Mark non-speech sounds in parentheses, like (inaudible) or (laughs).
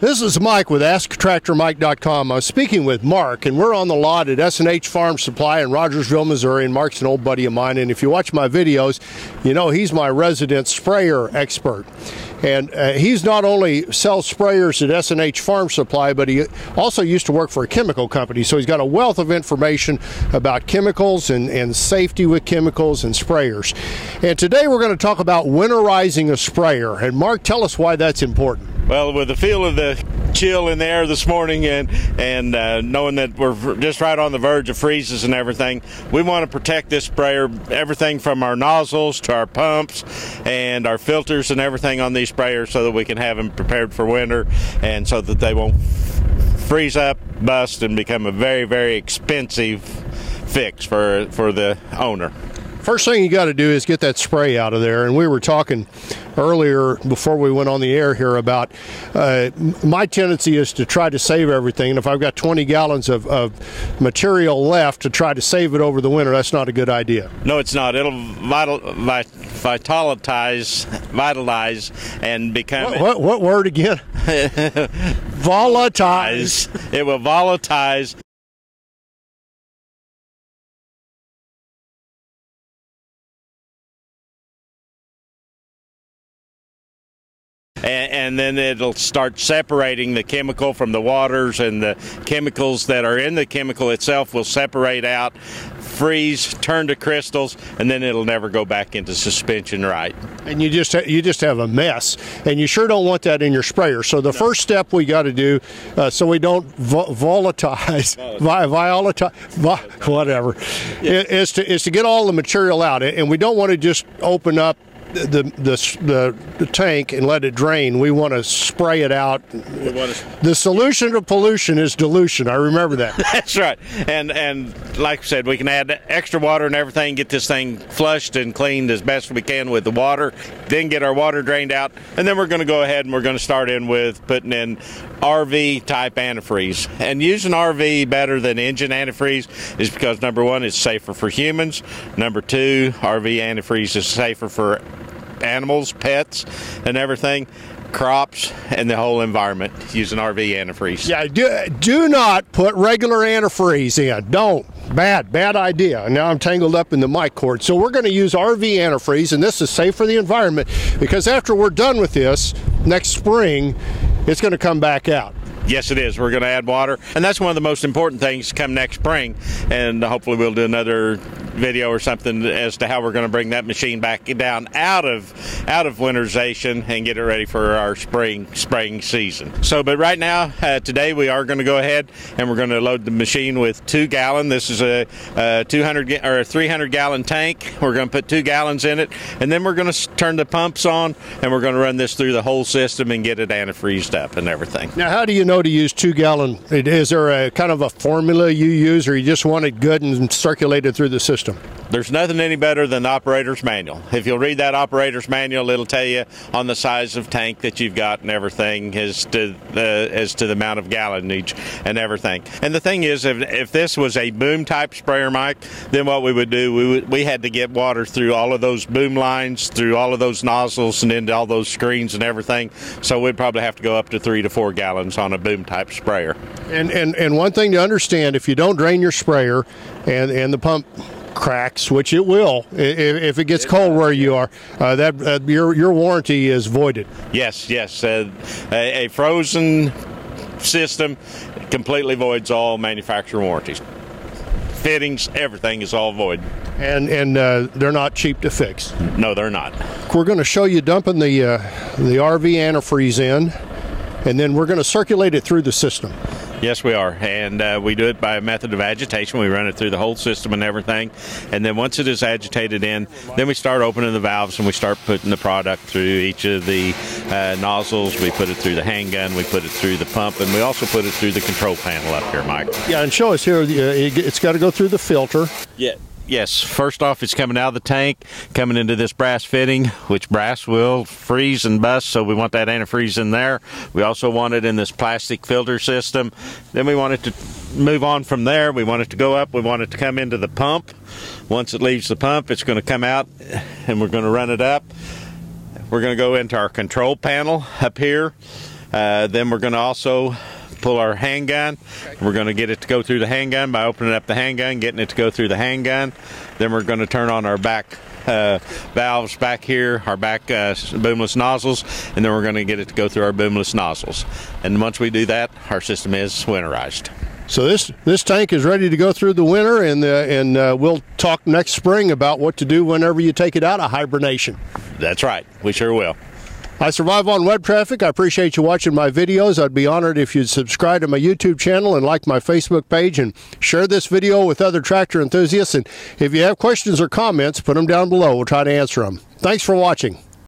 This is Mike with AskTractorMike.com. I'm speaking with Mark, and we're on the lot at S&H Farm Supply in Rogersville, Missouri. And Mark's an old buddy of mine, and if you watch my videos, you know he's my resident sprayer expert. And uh, he's not only sells sprayers at S&H Farm Supply, but he also used to work for a chemical company. So he's got a wealth of information about chemicals and, and safety with chemicals and sprayers. And today we're going to talk about winterizing a sprayer. And Mark, tell us why that's important. Well, with the feel of the chill in the air this morning and and uh, knowing that we're just right on the verge of freezes and everything, we want to protect this sprayer, everything from our nozzles to our pumps and our filters and everything on these sprayers so that we can have them prepared for winter and so that they won't freeze up, bust, and become a very, very expensive fix for, for the owner. First thing you got to do is get that spray out of there. And we were talking earlier before we went on the air here about uh, my tendency is to try to save everything. And if I've got 20 gallons of, of, material left to try to save it over the winter, that's not a good idea. No, it's not. It'll vital, vitalize, vitalize, and become. What, what, what word again? (laughs) volatilize. It will volatilize and, and, then it'll start separating the chemical from the waters, and the chemicals that are in the chemical itself will separate out, freeze, turn to crystals, and then it'll never go back into suspension right. And you just ha- you just have a mess, and you sure don't want that in your sprayer. So the no. first step we got to do, uh, so we don't vo- volatilize, (laughs) volatilize, vi- whatever, yeah. is to is to get all the material out, and we don't want to just open up the, the, the, the, tank and let it drain. We want to spray it out. The solution to pollution is dilution. I remember that. (laughs) That's right. And and like I said, we can add extra water and everything, get this thing flushed and cleaned as best we can with the water, then get our water drained out, and then we're going to go ahead and we're going to start in with putting in RV type antifreeze. And using RV better than engine antifreeze is because number one, it's safer for humans. Number two, RV antifreeze is safer for animals, pets, and everything crops and the whole environment using RV antifreeze. Yeah, do, do not put regular antifreeze in. Don't. Bad, bad idea. Now I'm tangled up in the mic cord. So we're going to use RV antifreeze, and this is safe for the environment because after we're done with this next spring, it's going to come back out. Yes, it is. We're going to add water, and that's one of the most important things come next spring. And hopefully, we'll do another video or something as to how we're going to bring that machine back down out of out of winterization and get it ready for our spring spraying season. So, but right now, uh, today we are going to go ahead and we're going to load the machine with two gallon. This is a, a 200 or a 300 gallon tank. We're going to put two gallons in it, and then we're going to turn the pumps on and we're going to run this through the whole system and get it antifreezed up and everything. Now, how do you know to use two gallon? Is there a kind of a formula you use, or you just want it good and circulated through the system? There's nothing any better than the operator's manual. If you'll read that operator's manual, it'll tell you on the size of tank that you've got and everything as to the as to the amount of gallonage and everything. And the thing is, if, if this was a boom type sprayer, Mike, then what we would do, we would, we had to get water through all of those boom lines, through all of those nozzles, and into all those screens and everything. So we'd probably have to go up to three to four gallons on a boom type sprayer. And and and one thing to understand, if you don't drain your sprayer, and and the pump cracks, which it will if, if it gets cold where you are. Uh, that uh, your your warranty is voided. Yes, yes. Uh, a, a, frozen system completely voids all manufacturer warranties. Fittings, everything is all void. And and uh, they're not cheap to fix. No, they're not. We're going to show you dumping the uh, the RV antifreeze in, and then we're going to circulate it through the system. Yes, we are, and uh, we do it by a method of agitation. We run it through the whole system and everything, and then once it is agitated in, then we start opening the valves and we start putting the product through each of the uh, nozzles. We put it through the handgun, we put it through the pump, and we also put it through the control panel up here, Mike. Yeah, and show us here. Uh, it's got to go through the filter. Yeah, Yes, first off, it's coming out of the tank, coming into this brass fitting, which brass will freeze and bust, so we want that antifreeze in there. We also want it in this plastic filter system. Then we want it to move on from there. We want it to go up. We want it to come into the pump. Once it leaves the pump, it's going to come out and we're going to run it up. We're going to go into our control panel up here Uh, then we're going to also pull our handgun. We're going to get it to go through the handgun by opening up the handgun, getting it to go through the handgun. Then we're going to turn on our back uh, valves back here, our back uh, boomless nozzles, and then we're going to get it to go through our boomless nozzles. And once we do that, our system is winterized. So this this tank is ready to go through the winter, and uh, and uh, we'll talk next spring about what to do whenever you take it out of hibernation. That's right. We sure will. I survive on web traffic. I appreciate you watching my videos. I'd be honored if you'd subscribe to my YouTube channel and like my Facebook page and share this video with other tractor enthusiasts. And if you have questions or comments, put them down below. We'll try to answer them. Thanks for watching.